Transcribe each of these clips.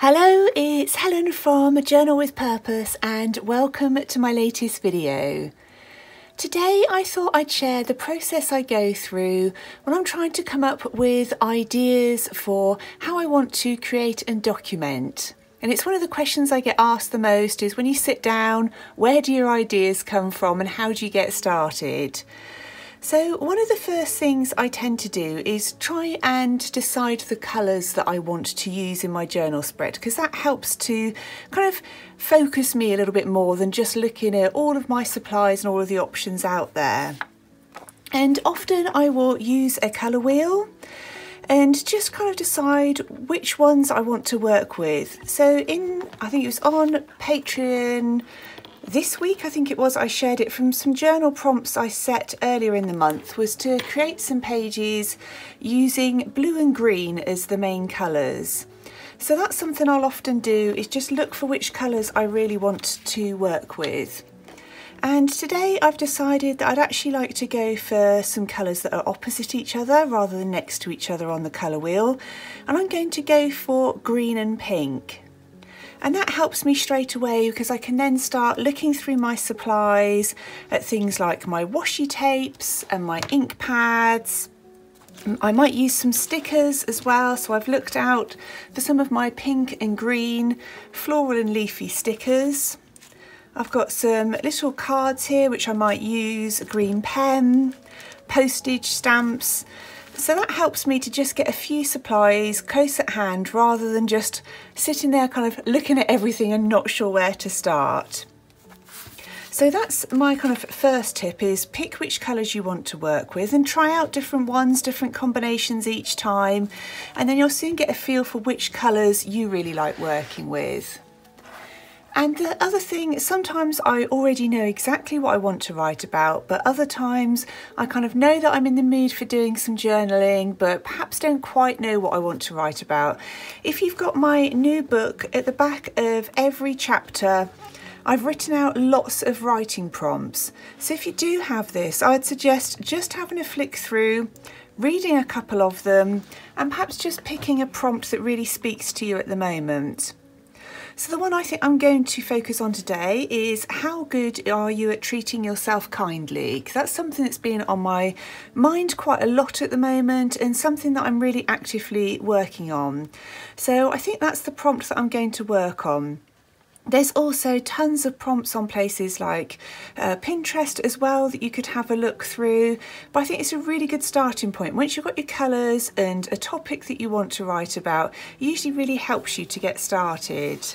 Hello, it's Helen from Journal with Purpose and welcome to my latest video. Today I thought I'd share the process I go through when I'm trying to come up with ideas for how I want to create and document. And it's one of the questions I get asked the most is when you sit down, where do your ideas come from and how do you get started? So one of the first things I tend to do is try and decide the colours that I want to use in my journal spread because that helps to kind of focus me a little bit more than just looking at all of my supplies and all of the options out there. And often I will use a colour wheel and just kind of decide which ones I want to work with. So in, I think it was on Patreon this week, I think it was, I shared it from some journal prompts I set earlier in the month was to create some pages using blue and green as the main colours. So that's something I'll often do is just look for which colours I really want to work with. And today I've decided that I'd actually like to go for some colours that are opposite each other rather than next to each other on the colour wheel. And I'm going to go for green and pink. And that helps me straight away because I can then start looking through my supplies at things like my washi tapes and my ink pads. Mm, I might use some stickers as well, so I've looked out for some of my pink and green floral and leafy stickers. I've got some little cards here which I might use, a green pen, postage stamps, so that helps me to just get a few supplies close at hand rather than just sitting there kind of looking at everything and not sure where to start. So that's my kind of first tip is pick which colours you want to work with and try out different ones, different combinations each time and then you'll soon get a feel for which colours you really like working with. And the other thing, sometimes I already know exactly what I want to write about, but other times I kind of know that I'm in the mood for doing some journaling, but perhaps don't quite know what I want to write about. If you've got my new book, at the back of every chapter, I've written out lots of writing prompts. So if you do have this, I'd suggest just having a flick through, reading a couple of them, and perhaps just picking a prompt that really speaks to you at the moment. So the one I think I'm going to focus on today is how good are you at treating yourself kindly? Because that's something that's been on my mind quite a lot at the moment and something that I'm really actively working on. So I think that's the prompt that I'm going to work on. There's also tons of prompts on places like uh, Pinterest as well that you could have a look through. But I think it's a really good starting point. Once you've got your colours and a topic that you want to write about, it usually really helps you to get started.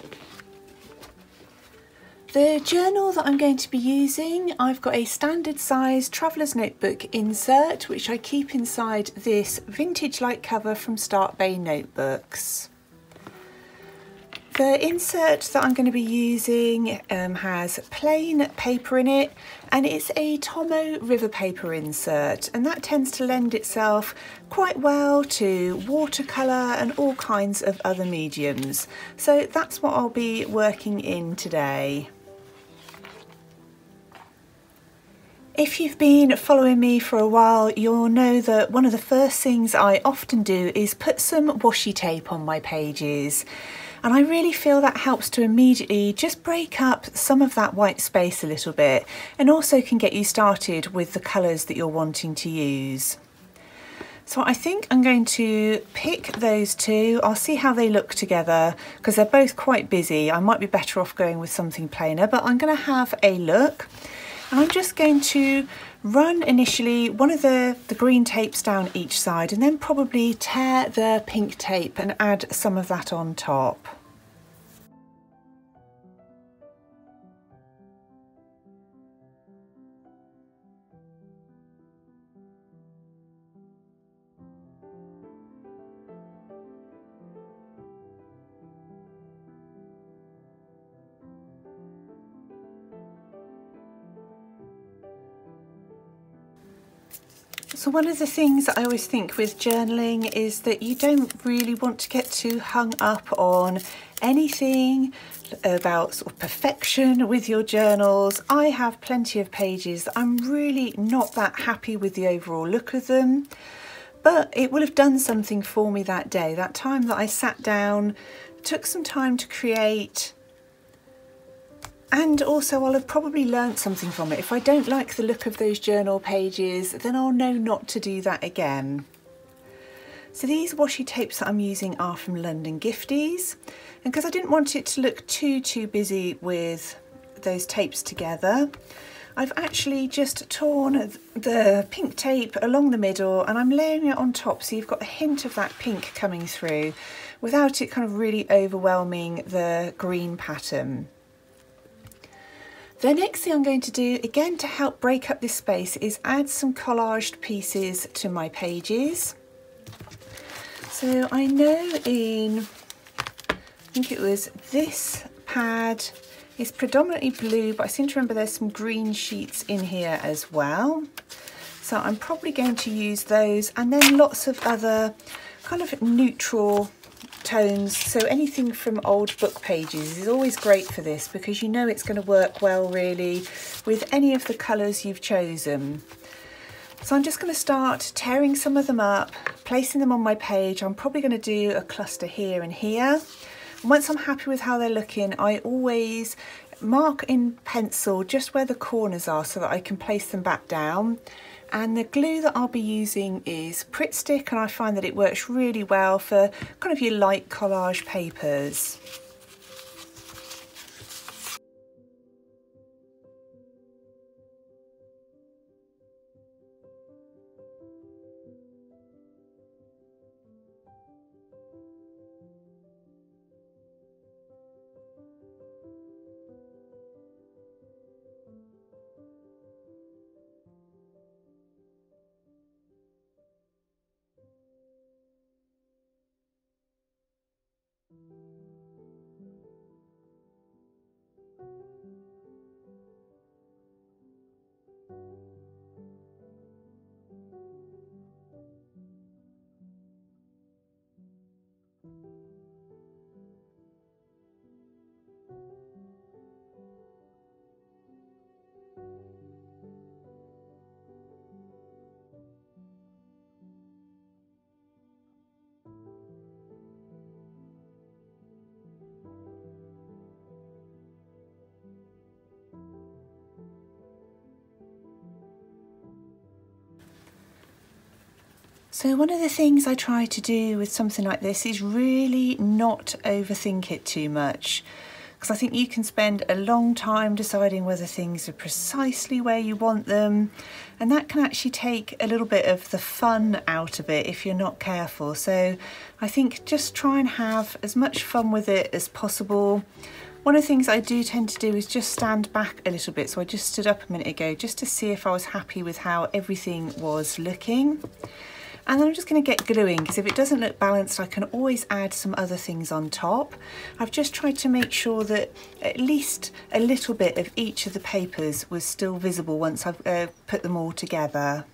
The journal that I'm going to be using, I've got a standard size traveller's notebook insert, which I keep inside this vintage light cover from Start Bay Notebooks. The insert that I'm going to be using um, has plain paper in it and it's a Tomoe River paper insert and that tends to lend itself quite well to watercolour and all kinds of other mediums. So that's what I'll be working in today. If you've been following me for a while, you'll know that one of the first things I often do is put some washi tape on my pages. And I really feel that helps to immediately just break up some of that white space a little bit and also can get you started with the colours that you're wanting to use. So I think I'm going to pick those two. I'll see how they look together because they're both quite busy. I might be better off going with something plainer, but I'm going to have a look. And I'm just going to run initially one of the, the green tapes down each side and then probably tear the pink tape and add some of that on top. So one of the things I always think with journaling is that you don't really want to get too hung up on anything about sort of perfection with your journals. I have plenty of pages that I'm really not that happy with the overall look of them. but it will have done something for me that day. That time that I sat down, took some time to create, and also I'll have probably learnt something from it. If I don't like the look of those journal pages, then I'll know not to do that again. So these washi tapes that I'm using are from London Gifties. And because I didn't want it to look too, too busy with those tapes together, I've actually just torn the pink tape along the middle and I'm laying it on top so you've got a hint of that pink coming through without it kind of really overwhelming the green pattern. The next thing I'm going to do, again to help break up this space, is add some collaged pieces to my pages. So I know in, I think it was this pad is predominantly blue, but I seem to remember there's some green sheets in here as well. So I'm probably going to use those and then lots of other kind of neutral tones. So anything from old book pages is always great for this because you know it's going to work well really with any of the colours you've chosen. So I'm just going to start tearing some of them up, placing them on my page. I'm probably going to do a cluster here and here. And once I'm happy with how they're looking, I always mark in pencil just where the corners are so that I can place them back down. And the glue that I'll be using is Pritt Stick and I find that it works really well for kind of your light collage papers. So one of the things I try to do with something like this is really not overthink it too much because I think you can spend a long time deciding whether things are precisely where you want them and that can actually take a little bit of the fun out of it if you're not careful. So I think just try and have as much fun with it as possible. One of the things I do tend to do is just stand back a little bit. So I just stood up a minute ago just to see if I was happy with how everything was looking. And then I'm just going to get gluing because if it doesn't look balanced I can always add some other things on top. I've just tried to make sure that at least a little bit of each of the papers was still visible once I've uh, put them all together.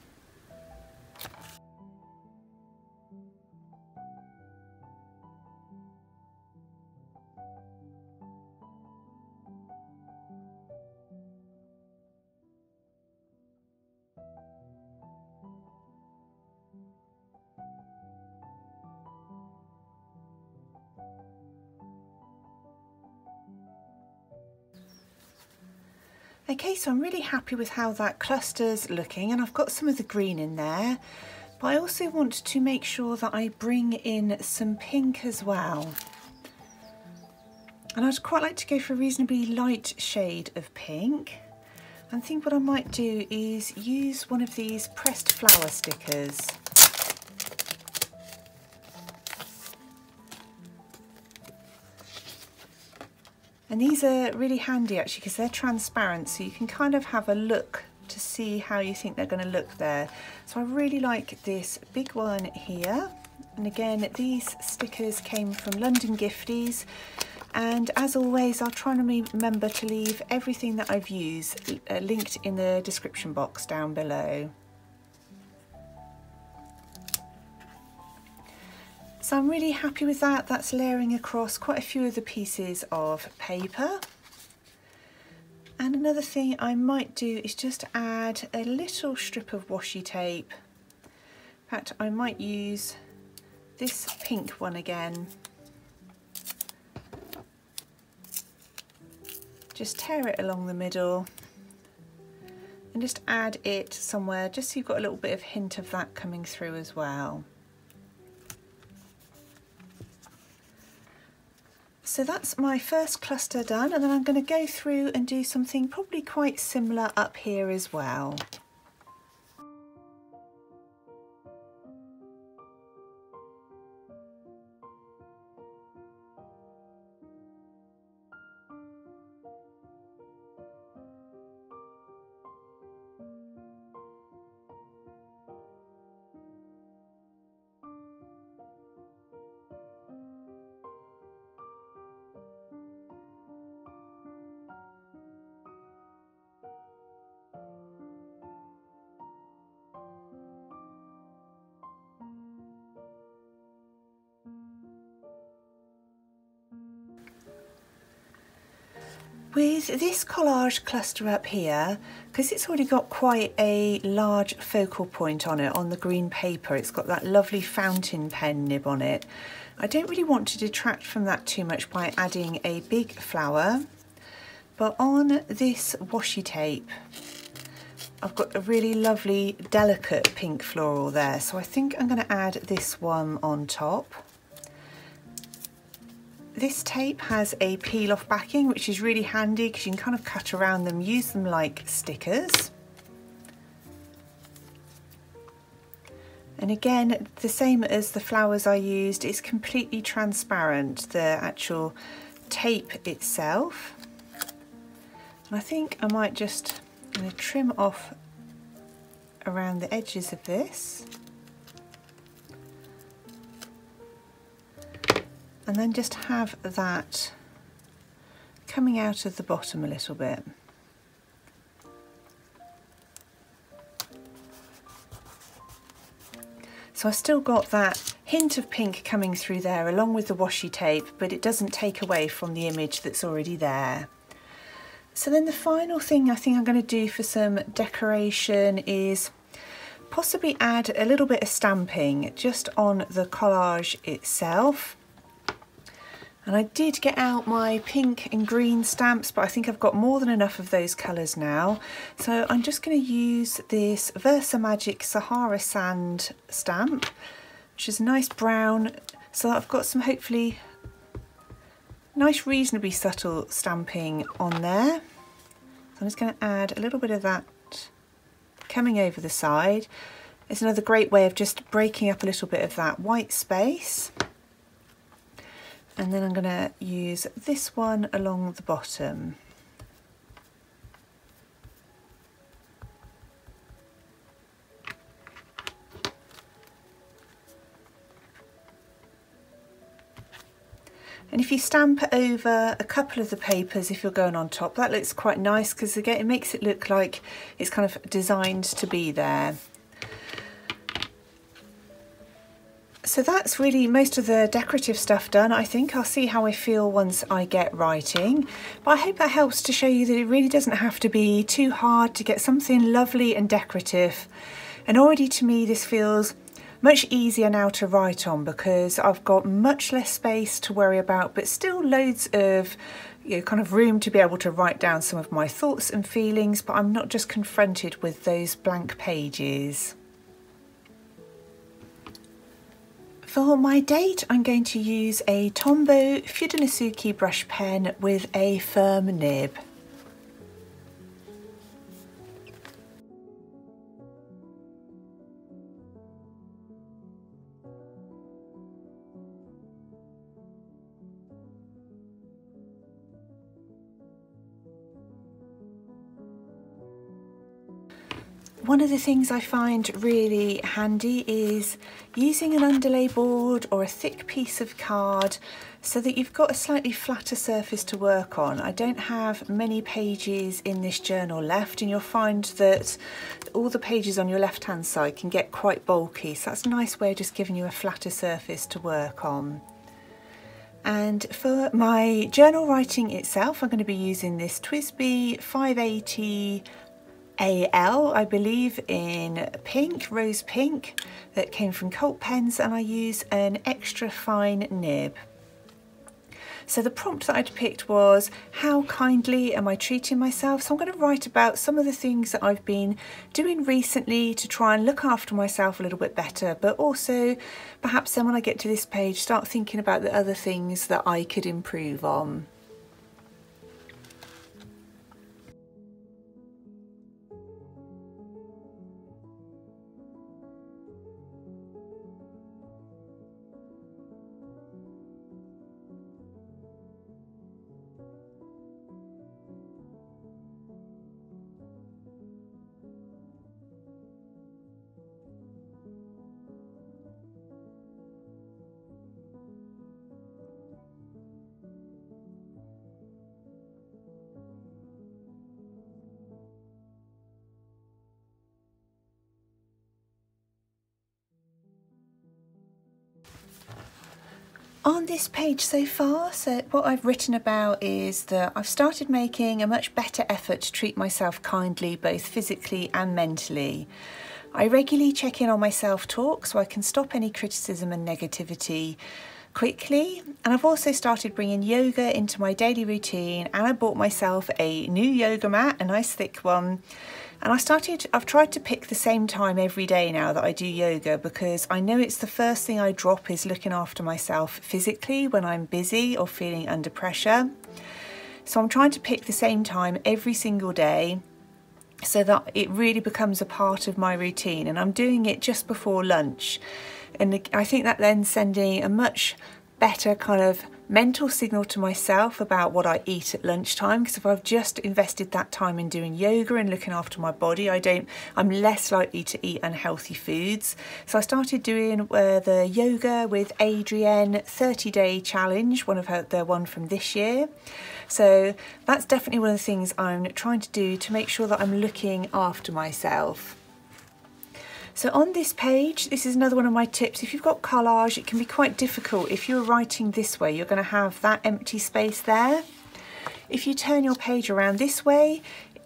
Okay, so I'm really happy with how that cluster's looking and I've got some of the green in there, but I also want to make sure that I bring in some pink as well. And I'd quite like to go for a reasonably light shade of pink. And I think what I might do is use one of these pressed flower stickers. And these are really handy actually because they're transparent so you can kind of have a look to see how you think they're going to look there. So I really like this big one here. And again, these stickers came from London Gifties. And as always, I'll try and remember to leave everything that I've used uh, linked in the description box down below. So I'm really happy with that. That's layering across quite a few of the pieces of paper. And another thing I might do is just add a little strip of washi tape In fact, I might use this pink one again. Just tear it along the middle and just add it somewhere just so you've got a little bit of hint of that coming through as well. So that's my first cluster done and then I'm going to go through and do something probably quite similar up here as well. With this collage cluster up here, because it's already got quite a large focal point on it on the green paper, it's got that lovely fountain pen nib on it. I don't really want to detract from that too much by adding a big flower, but on this washi tape, I've got a really lovely delicate pink floral there, so I think I'm going to add this one on top. This tape has a peel off backing which is really handy because you can kind of cut around them, use them like stickers. And again, the same as the flowers I used, it's completely transparent, the actual tape itself. And I think I might just I'm trim off around the edges of this. And then just have that coming out of the bottom a little bit. So I've still got that hint of pink coming through there along with the washi tape, but it doesn't take away from the image that's already there. So then the final thing I think I'm going to do for some decoration is possibly add a little bit of stamping just on the collage itself. And I did get out my pink and green stamps, but I think I've got more than enough of those colours now. So I'm just going to use this Versamagic Sahara Sand stamp, which is a nice brown. So I've got some hopefully nice reasonably subtle stamping on there. So I'm just going to add a little bit of that coming over the side. It's another great way of just breaking up a little bit of that white space and then I'm going to use this one along the bottom. And if you stamp over a couple of the papers, if you're going on top, that looks quite nice because again, it makes it look like it's kind of designed to be there. So that's really most of the decorative stuff done. I think I'll see how I feel once I get writing. But I hope that helps to show you that it really doesn't have to be too hard to get something lovely and decorative. And already to me this feels much easier now to write on because I've got much less space to worry about but still loads of you know, kind of room to be able to write down some of my thoughts and feelings but I'm not just confronted with those blank pages. For my date, I'm going to use a Tombow Fudenosuke brush pen with a firm nib. One of the things I find really handy is using an underlay board or a thick piece of card so that you've got a slightly flatter surface to work on. I don't have many pages in this journal left and you'll find that all the pages on your left hand side can get quite bulky so that's a nice way of just giving you a flatter surface to work on. And for my journal writing itself I'm going to be using this TWSBI 580 AL, I believe in pink, rose pink, that came from Cult Pens and I use an extra fine nib. So the prompt that I'd picked was, how kindly am I treating myself? So I'm going to write about some of the things that I've been doing recently to try and look after myself a little bit better, but also perhaps then when I get to this page, start thinking about the other things that I could improve on. On this page so far, so what I've written about is that I've started making a much better effort to treat myself kindly, both physically and mentally. I regularly check in on my self-talk so I can stop any criticism and negativity quickly. And I've also started bringing yoga into my daily routine and I bought myself a new yoga mat, a nice thick one, and I started, I've tried to pick the same time every day now that I do yoga because I know it's the first thing I drop is looking after myself physically when I'm busy or feeling under pressure. So I'm trying to pick the same time every single day so that it really becomes a part of my routine and I'm doing it just before lunch. And I think that then sending a much better kind of mental signal to myself about what I eat at lunchtime. Because if I've just invested that time in doing yoga and looking after my body I don't I'm less likely to eat unhealthy foods. So I started doing uh, the yoga with Adriene 30 day challenge one of her the one from this year. So that's definitely one of the things I'm trying to do to make sure that I'm looking after myself so on this page, this is another one of my tips. If you've got collage, it can be quite difficult. If you're writing this way, you're going to have that empty space there. If you turn your page around this way,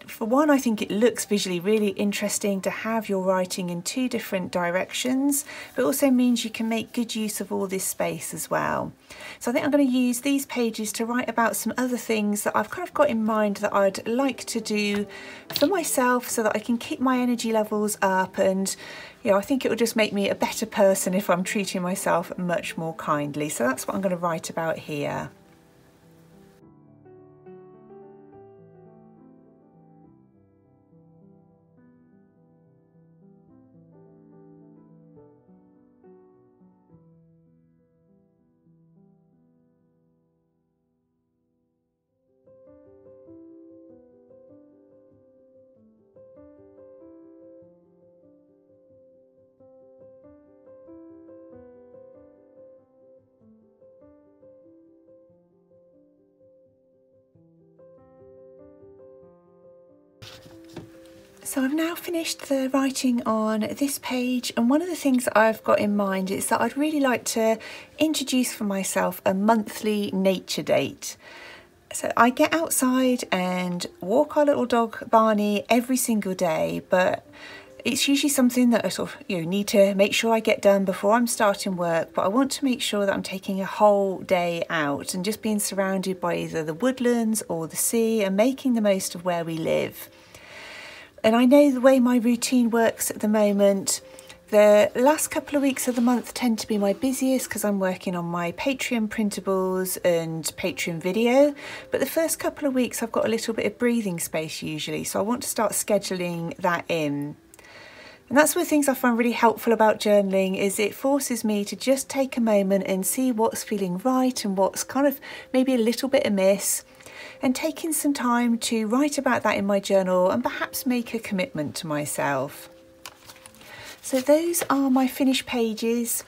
for one, I think it looks visually really interesting to have your writing in two different directions, but also means you can make good use of all this space as well. So I think I'm going to use these pages to write about some other things that I've kind of got in mind that I'd like to do for myself so that I can keep my energy levels up and you know, I think it will just make me a better person if I'm treating myself much more kindly. So that's what I'm going to write about here. So I've now finished the writing on this page and one of the things I've got in mind is that I'd really like to introduce for myself a monthly nature date. So I get outside and walk our little dog Barney every single day but it's usually something that I sort of you know, need to make sure I get done before I'm starting work, but I want to make sure that I'm taking a whole day out and just being surrounded by either the woodlands or the sea and making the most of where we live. And I know the way my routine works at the moment, the last couple of weeks of the month tend to be my busiest because I'm working on my Patreon printables and Patreon video. But the first couple of weeks I've got a little bit of breathing space usually, so I want to start scheduling that in. And that's one of the things I find really helpful about journaling is it forces me to just take a moment and see what's feeling right and what's kind of maybe a little bit amiss and taking some time to write about that in my journal and perhaps make a commitment to myself. So those are my finished pages.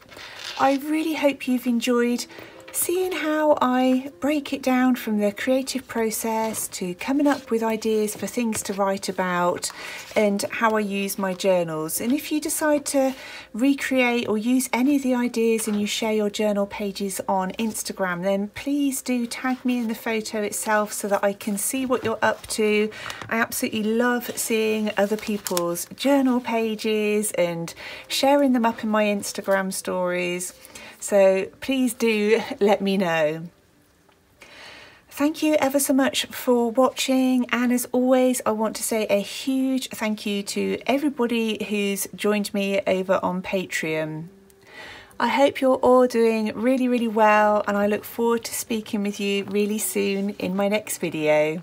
I really hope you've enjoyed seeing how I break it down from the creative process to coming up with ideas for things to write about and how I use my journals. And if you decide to recreate or use any of the ideas and you share your journal pages on Instagram, then please do tag me in the photo itself so that I can see what you're up to. I absolutely love seeing other people's journal pages and sharing them up in my Instagram stories. So please do let me know. Thank you ever so much for watching and as always I want to say a huge thank you to everybody who's joined me over on Patreon. I hope you're all doing really really well and I look forward to speaking with you really soon in my next video.